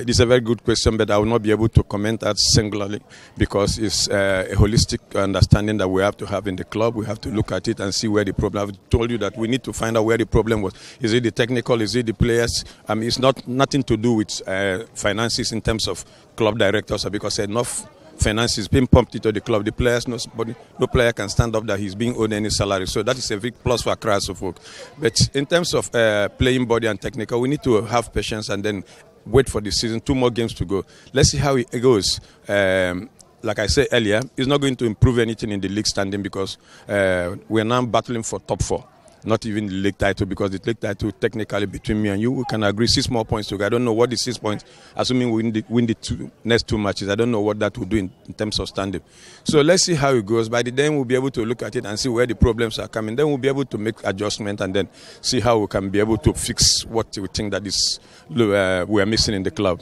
It is a very good question, but I will not be able to comment that singularly because it's uh, a holistic understanding that we have to have in the club. We have to look at it and see where the problem. I've told you that we need to find out where the problem was. Is it the technical? Is it the players? I mean, it's not nothing to do with uh, finances in terms of club directors because enough finances being pumped into the club. The players, nobody, no player can stand up that he's being owed any salary. So that is a big plus for Accra folk. But in terms of uh, playing body and technical, we need to have patience and then wait for the season. Two more games to go. Let's see how it goes. Um, like I said earlier, it's not going to improve anything in the league standing because uh, we're now battling for top four not even the league title because the league title technically between me and you we can agree six more points together. I don't know what the six points, assuming we win the, win the two, next two matches. I don't know what that will do in, in, terms of standing. So let's see how it goes. By the then we'll be able to look at it and see where the problems are coming. Then we'll be able to make adjustment and then see how we can be able to fix what we think that is uh, we are missing in the club.